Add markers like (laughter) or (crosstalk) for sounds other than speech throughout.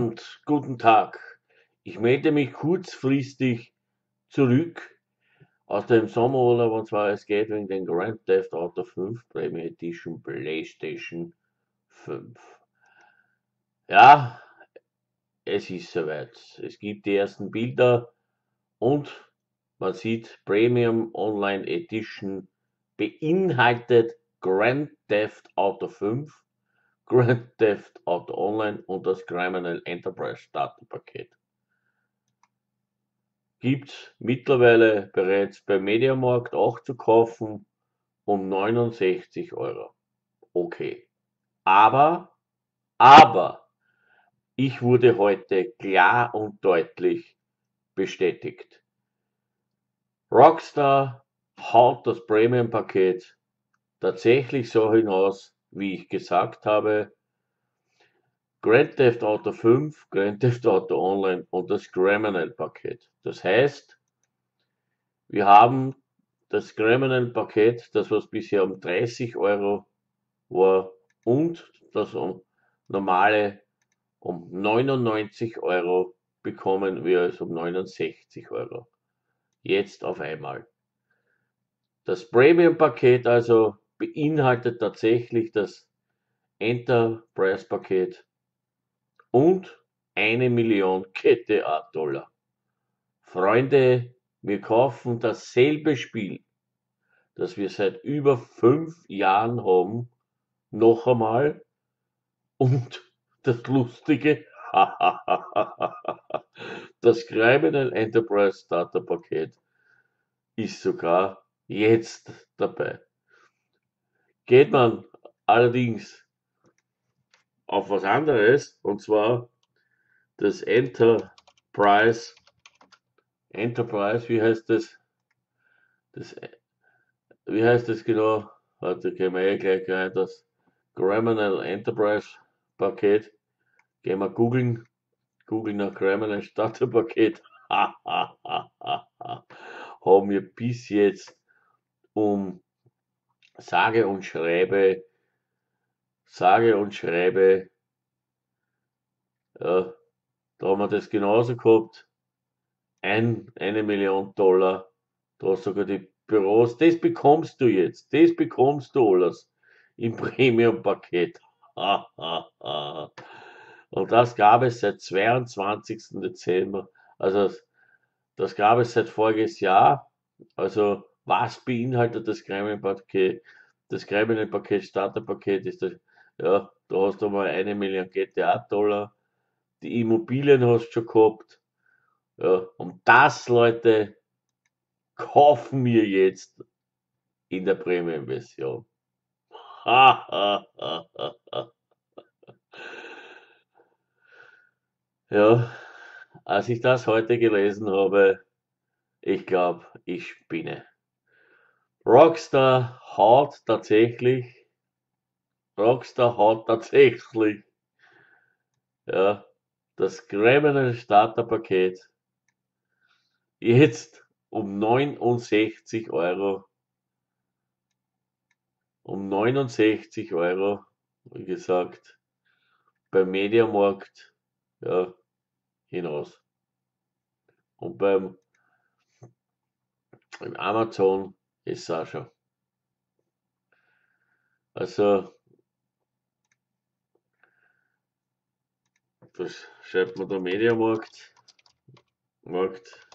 Abend, guten Tag. Ich melde mich kurzfristig zurück aus dem Sommerurlaub und zwar es geht wegen den Grand Theft Auto 5 Premium Edition PlayStation 5. Ja, es ist soweit. Es gibt die ersten Bilder und man sieht Premium Online Edition beinhaltet Grand Theft Auto 5 Grand Theft Auto Online und das Criminal Enterprise Starterpaket. Gibt's mittlerweile bereits bei Mediamarkt auch zu kaufen um 69 Euro. Okay. Aber, aber, ich wurde heute klar und deutlich bestätigt. Rockstar haut das Premium-Paket tatsächlich so hinaus, wie ich gesagt habe, Grand Theft Auto 5, Grand Theft Auto Online und das Criminal Paket. Das heißt, wir haben das Criminal Paket, das was bisher um 30 Euro war und das normale um 99 Euro bekommen wir es um 69 Euro. Jetzt auf einmal. Das Premium Paket also beinhaltet tatsächlich das Enterprise-Paket und eine Million GTA-Dollar. Freunde, wir kaufen dasselbe Spiel, das wir seit über fünf Jahren haben, noch einmal. Und (laughs) das Lustige, (laughs) das Criminal Enterprise Starter Paket ist sogar jetzt dabei. Geht man allerdings auf was anderes, und zwar das Enterprise, Enterprise, wie heißt das? das wie heißt das genau? Warte, gehen wir eh gleich rein, das Criminal Enterprise Paket. Gehen wir googeln, googeln nach Criminal Starter Paket. (laughs) Haben wir bis jetzt um sage und schreibe, sage und schreibe, ja, da haben wir das genauso gehabt, ein, eine Million Dollar, da hast sogar die Büros, das bekommst du jetzt, das bekommst du alles im (laughs) Premium-Paket. (laughs) Und das gab es seit 22. Dezember, also das gab es seit voriges Jahr, also was beinhaltet das Gremlin-Paket? Das Gremlin-Paket, Starter-Paket ist das, ja, da hast du mal eine Million GTA-Dollar, die Immobilien hast du schon gehabt. Ja, und das, Leute, kaufen wir jetzt in der Premium-Version. (laughs) ja, als ich das heute gelesen habe, ich glaube, ich spinne. Rockstar haut tatsächlich, Rockstar haut tatsächlich, ja, das Criminal Starter Paket jetzt um 69 Euro, um 69 Euro, wie gesagt, beim Mediamarkt, ja, hinaus. Und beim, beim Amazon ist Sascha. Also, das schreibt man der Mediamarkt. Markt.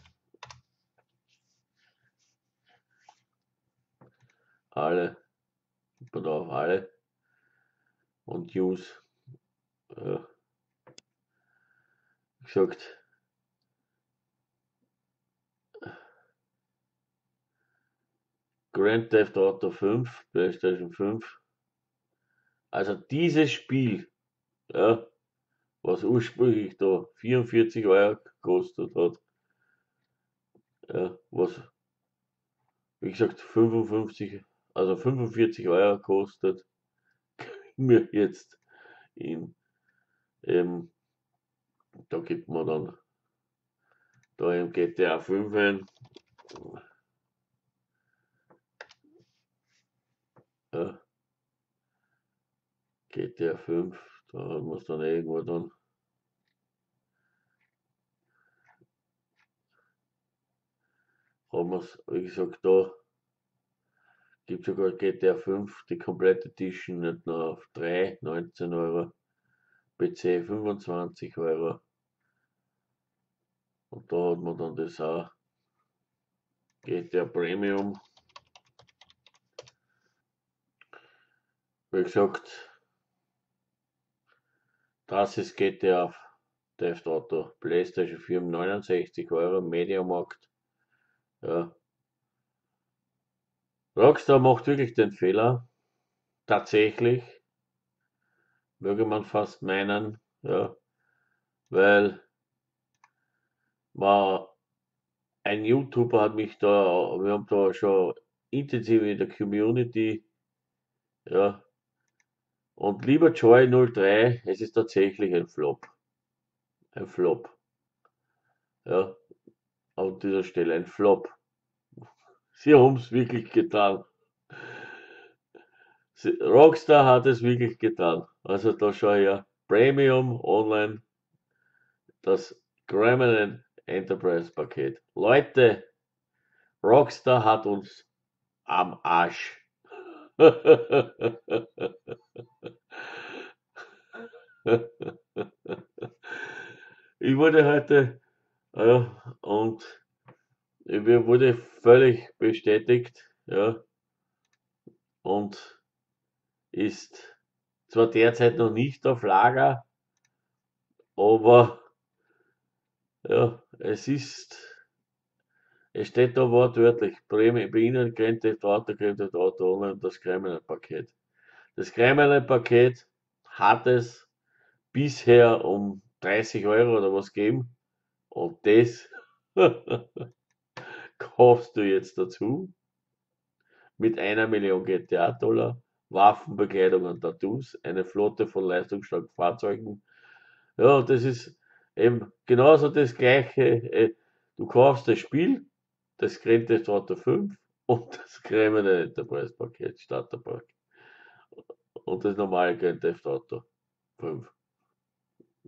Alle. Pass auf, alle. Und News. Ja. Gesagt, Grand Theft Auto 5, PlayStation 5. Also dieses Spiel, ja, was ursprünglich da 44 Euro gekostet hat, ja, was, wie gesagt, 55, also 45 Euro kostet, (laughs) mir jetzt in, ähm, da gibt man dann da im GTA 5 ein, Ja. GTA 5, da hat man es dann irgendwo dann. Haben wir es, wie gesagt, da gibt es sogar GTA 5, die komplette Edition, nicht nur auf 3, 19 Euro, PC 25 Euro. Und da hat man dann das auch GTA Premium Wie gesagt, das ist GTA Theft Auto. PlayStation 4 um 69 Euro, Mediamarkt. Ja. Rockstar macht wirklich den Fehler. Tatsächlich. Möge man fast meinen. Ja. Weil war ein YouTuber hat mich da, wir haben da schon intensiv in der Community, ja. Und lieber Joy 03, es ist tatsächlich ein Flop. Ein Flop. Ja. An dieser Stelle ein Flop. Sie haben es wirklich getan. Rockstar hat es wirklich getan. Also da schau her. Premium Online, das Gremlin Enterprise Paket. Leute, Rockstar hat uns am Arsch. Ich wurde heute ja, und mir wurde völlig bestätigt, ja, und ist zwar derzeit noch nicht auf Lager, aber ja, es ist, es steht da wortwörtlich, Bremen, Bienen, Grand Theft Auto, Grand Theft Auto Online, das Kremlin-Paket. Das Kremlin-Paket hat es bisher um 30 Euro oder was gegeben und das (laughs) kaufst du jetzt dazu mit einer Million GTA-Dollar, Waffenbekleidung und Tattoos, eine Flotte von leistungsstarken Fahrzeugen. Ja, das ist eben genauso das gleiche. Äh, du kaufst das Spiel, das Auto 5 und das Kremlin Enterprise Paket, Starterpack. Und das normale Grand Theft Auto 5.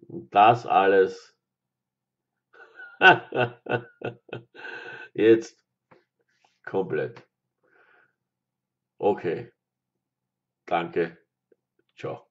Und das alles (laughs) jetzt komplett. Okay. Danke. Ciao.